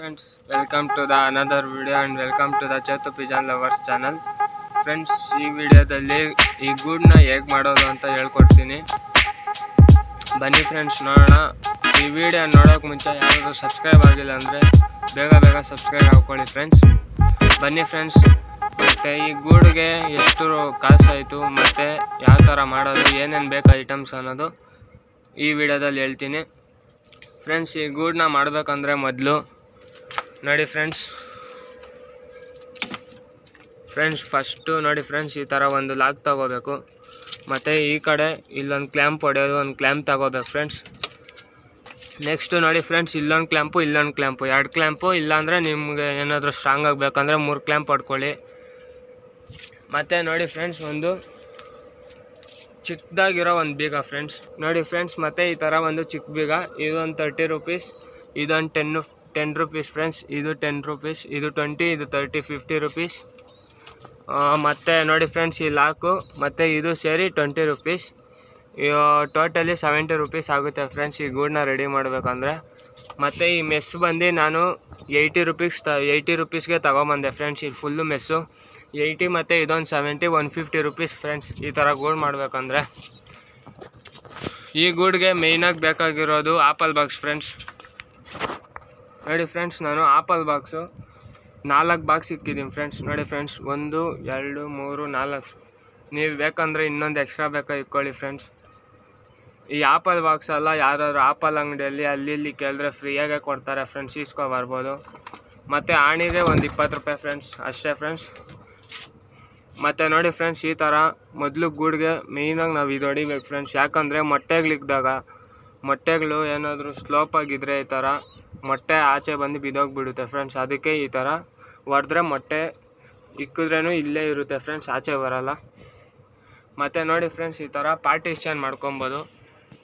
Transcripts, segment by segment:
friends welcome to the another video and welcome to the Chetu pigeon lovers channel friends ಈ ವಿಡಿಯೋದಲ್ಲಿ ಈ ಗೂಡ್ನ ಹೇಗೆ ಮಾಡೋದು ಅಂತ ಹೇಳ್ಕೊಡ್ತೀನಿ. ಬನ್ನಿ ಫ್ರೆಂಡ್ಸ್ ನೋಡೋಣ. ಈ ವಿಡಿಯೋ ನೋಡೋಕೆ ಮುಂಚೆ ಯಾರಾದರೂ ಸಬ್ಸ್ಕ್ರೈಬ್ ಆಗಿಲ್ಲ ಅಂದರೆ ಬೇಗ ಬೇಗ ಸಬ್ಸ್ಕ್ರೈಬ್ ಹಾಕ್ಕೊಳ್ಳಿ ಫ್ರೆಂಡ್ಸ್ ಬನ್ನಿ ಫ್ರೆಂಡ್ಸ್ ಮತ್ತು ಈ ಗೂಡ್ಗೆ ಎಷ್ಟು ಕಾಸಾಯಿತು, ಮತ್ತು ಯಾವ ಥರ ಮಾಡೋದು, ಏನೇನು ಬೇಕು ಐಟಮ್ಸ್ ಅನ್ನೋದು ಈ ವಿಡಿಯೋದಲ್ಲಿ ಹೇಳ್ತೀನಿ. ಫ್ರೆಂಡ್ಸ್ ಈ ಗೂಡನ್ನ ಮಾಡಬೇಕಂದ್ರೆ ಮೊದಲು ನೋಡಿ ಫ್ರೆಂಡ್ಸ್ ಫ್ರೆಂಡ್ಸ್ ಫಸ್ಟು ನೋಡಿ ಫ್ರೆಂಡ್ಸ್ ಈ ಥರ ಒಂದು ಲಾಕ್ ತಗೋಬೇಕು. ಮತ್ತು ಈ ಕಡೆ ಇಲ್ಲೊಂದು ಕ್ಲ್ಯಾಂಪ್ ಹೊಡೆಯೋದು, ಒಂದು ಕ್ಲ್ಯಾಂಪ್ ತಗೋಬೇಕು ಫ್ರೆಂಡ್ಸ್ ನೆಕ್ಸ್ಟು ನೋಡಿ ಫ್ರೆಂಡ್ಸ್ ಇಲ್ಲೊಂದು ಕ್ಲ್ಯಾಂಪು ಇಲ್ಲೊಂದು ಕ್ಲ್ಯಾಂಪು ಎರಡು ಕ್ಲ್ಯಾಂಪು ಇಲ್ಲಾಂದರೆ ನಿಮಗೆ ಏನಾದರೂ ಸ್ಟ್ರಾಂಗ್ ಆಗಬೇಕಂದ್ರೆ ಮೂರು ಕ್ಲ್ಯಾಂಪ್ ಹೊಡ್ಕೊಳ್ಳಿ. ಮತ್ತು ನೋಡಿ ಫ್ರೆಂಡ್ಸ್ ಒಂದು ಚಿಕ್ಕದಾಗಿರೋ ಒಂದು ಬೀಗ ಫ್ರೆಂಡ್ಸ್ ನೋಡಿ ಫ್ರೆಂಡ್ಸ್ ಮತ್ತು ಈ ಥರ ಒಂದು ಚಿಕ್ಕ ಬೀಗ. ಇದೊಂದು ತರ್ಟಿ ರುಪೀಸ್ ಇದೊಂದು ಟೆನ್ ಟೆನ್ ರುಪೀಸ್ ಫ್ರೆಂಡ್ಸ್ ಇದು ಟೆನ್ ರುಪೀಸ್ ಇದು ಟ್ವೆಂಟಿ ಇದು ತರ್ಟಿ ಫಿಫ್ಟಿ ರುಪೀಸ್ ಮತ್ತು ನೋಡಿ ಫ್ರೆಂಡ್ಸ್ ಈ ಲಾಕು ಮತ್ತು ಇದು ಸೇರಿ twenty rupees totally seventy rupees ಆಗುತ್ತೆ ಫ್ರೆಂಡ್ಸ್ ಈ ಗೂಡನ್ನ ರೆಡಿ ಮಾಡಬೇಕಂದ್ರೆ. ಮತ್ತು ಈ ಮೆಸ್ ಬಂದು ನಾನು ಏಯ್ಟಿ ರುಪೀಸ್ ತ ಏಯ್ಟಿ ರುಪೀಸ್ಗೆ ತೊಗೊಂಬಂದೆ ಫ್ರೆಂಡ್ಸ್ ಇದು ಫುಲ್ಲು ಮೆಸ್ಸು ಏಯ್ಟಿ ಮತ್ತು ಇದೊಂದು seventy one fifty rupees friends ಈ ಥರ ಗೂಡ್ ಮಾಡಬೇಕಂದ್ರೆ. ಈ ಗೂಡ್ಗೆ ಮೇಯ್ನಾಗಿ ಬೇಕಾಗಿರೋದು ಆಪಲ್ ಬಾಕ್ಸ್ ಫ್ರೆಂಡ್ಸ್ ನೋಡಿ ಫ್ರೆಂಡ್ಸ್ ನಾನು ಆಪಲ್ ಬಾಕ್ಸು ನಾಲ್ಕು ಬಾಕ್ಸ್ ಇಕ್ಕಿದ್ದೀನಿ ಫ್ರೆಂಡ್ಸ್ ನೋಡಿ ಫ್ರೆಂಡ್ಸ್ ಒಂದು, ಎರಡು, ಮೂರು, ನಾಲ್ಕು. ನೀವು ಬೇಕಂದರೆ ಇನ್ನೊಂದು ಎಕ್ಸ್ಟ್ರಾ ಬೇಕಾ ಇಕ್ಕೊಳ್ಳಿ ಫ್ರೆಂಡ್ಸ್ ಈ ಆಪಲ್ ಬಾಕ್ಸ್ ಎಲ್ಲ ಯಾರಾದರೂ ಆಪಲ್ ಅಂಗಡಿಯಲ್ಲಿ ಅಲ್ಲಿ ಇಲ್ಲಿ ಕೇಳಿದ್ರೆ ಫ್ರೀಯಾಗೆ ಕೊಡ್ತಾರೆ ಫ್ರೆಂಡ್ಸ್ ಇಸ್ಕೊ ಬರ್ಬೋದು. ಮತ್ತು ಆಣಿದೆ ಒಂದು ಇಪ್ಪತ್ತು ರೂಪಾಯಿ ಫ್ರೆಂಡ್ಸ್ ಅಷ್ಟೇ ಫ್ರೆಂಡ್ಸ್ ಮತ್ತು ನೋಡಿ ಫ್ರೆಂಡ್ಸ್ ಈ ಥರ ಮೊದಲು ಗೂಡ್ಗೆ ಮೇಯ್ನಾಗಿ ನಾವು ಇದು ಹೊಡಿಬೇಕು ಫ್ರೆಂಡ್ಸ್ ಯಾಕಂದರೆ ಮೊಟ್ಟೆಗಳಿದ್ದಾಗ ಮೊಟ್ಟೆಗಳು ಏನಾದರೂ ಸ್ಲೋಪ್ ಆಗಿದ್ರೆ ಈ ಥರ ಮೊಟ್ಟೆ ಆಚೆ ಬಂದು ಬಿದ್ದೋಗ್ಬಿಡುತ್ತೆ ಫ್ರೆಂಡ್ಸ್ ಅದಕ್ಕೆ ಈ ಥರ ಹೊಡೆದ್ರೆ ಮೊಟ್ಟೆ ಇಕ್ಕಿದ್ರೂ ಇಲ್ಲೇ ಇರುತ್ತೆ ಫ್ರೆಂಡ್ಸ್ ಆಚೆ ಬರಲ್ಲ. ಮತ್ತು ನೋಡಿ ಫ್ರೆಂಡ್ಸ್ ಈ ಥರ ಪಾರ್ಟಿಷನ್ ಮಾಡ್ಕೊಬೋದು.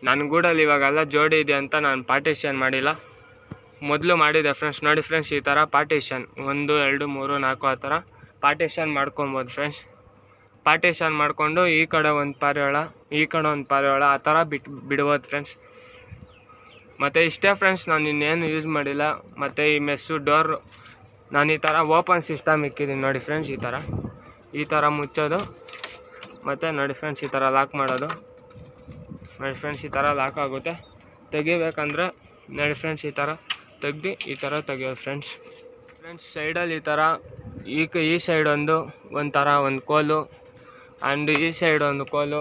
ನನ್ನ ಗೂಡಲ್ಲಿ ಇವಾಗೆಲ್ಲ ಜೋಡಿ ಇದೆ ಅಂತ ನಾನು ಪಾರ್ಟಿಷನ್ ಮಾಡಿಲ್ಲ. ಮೊದಲು ಮಾಡಿದೆ ಫ್ರೆಂಡ್ಸ್ ನೋಡಿ ಫ್ರೆಂಡ್ಸ್ ಈ ಥರ ಪಾರ್ಟಿಷನ್ ಒಂದು, ಎರಡು, ಮೂರು, ನಾಲ್ಕು, ಆ ಥರ ಪಾರ್ಟಿಷನ್ ಮಾಡ್ಕೊಬೋದು ಫ್ರೆಂಡ್ಸ್ ಪಾರ್ಟಿಷನ್ ಮಾಡಿಕೊಂಡು ಈ ಕಡೆ ಒಂದು ಪಾರಿವಾಳ, ಈ ಕಡೆ ಒಂದು ಪಾರಿವಾಳ, ಆ ಥರ ಬಿಟ್ಟು ಬಿಡ್ಬೋದು ಫ್ರೆಂಡ್ಸ್ ಮತ್ತು ಇಷ್ಟೇ ಫ್ರೆಂಡ್ಸ್ ನಾನು ಇನ್ನೇನು ಯೂಸ್ ಮಾಡಿಲ್ಲ. ಮತ್ತು ಈ ಮೆಸ್ಸು ಡೋರ್ ನಾನು ಈ ಥರ ಓಪನ್ ಸಿಸ್ಟಮ್ ಇಕ್ಕಿದ್ದೀನಿ ನೋಡಿ ಫ್ರೆಂಡ್ಸ್ ಈ ಥರ ಈ ಥರ ಮುಚ್ಚೋದು. ಮತ್ತು ನೋಡಿ ಫ್ರೆಂಡ್ಸ್ ಈ ಥರ ಲಾಕ್ ಮಾಡೋದು. ನೋಡಿ ಫ್ರೆಂಡ್ಸ್ ಈ ಥರ ಲಾಕ್ ಆಗುತ್ತೆ. ತೆಗಿಬೇಕಂದ್ರೆ ನೋಡಿ ಫ್ರೆಂಡ್ಸ್ ಈ ಥರ ತೆಗ್ದು, ಈ ಥರ ತೆಗಿಯೋದು ಫ್ರೆಂಡ್ಸ್ ಫ್ರೆಂಡ್ಸ್ ಸೈಡಲ್ಲಿ ಈ ಥರ ಈ ಈ ಸೈಡ್ ಒಂದು ಒಂಥರ ಒಂದು ಕೋಲು. ಆ್ಯಂಡ್ ಈ ಸೈಡ್ ಒಂದು ಕೋಲು.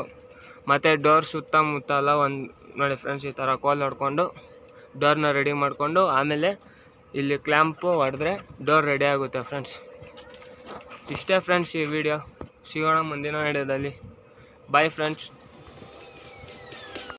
ಮತ್ತು ಡೋರ್ ಸುತ್ತಮುತ್ತಲ ಒಂದು ನೋಡಿ ಫ್ರೆಂಡ್ಸ್ ಈ ಥರ ಕೋಲ್ ಹೊಡ್ಕೊಂಡು ಡೋರ್ನ ರೆಡಿ ಮಾಡಿಕೊಂಡು ಆಮೇಲೆ ಇಲ್ಲಿ ಕ್ಲ್ಯಾಂಪು ಹೊಡೆದ್ರೆ ಡೋರ್ ರೆಡಿ ಆಗುತ್ತೆ ಫ್ರೆಂಡ್ಸ್ ಇಷ್ಟೇ ಫ್ರೆಂಡ್ಸ್ ಈ ವಿಡಿಯೋ ಸಿಗೋಣ ಮುಂದಿನ ವಿಡಿಯೋದಲ್ಲಿ ಬಾಯ್ ಫ್ರೆಂಡ್ಸ್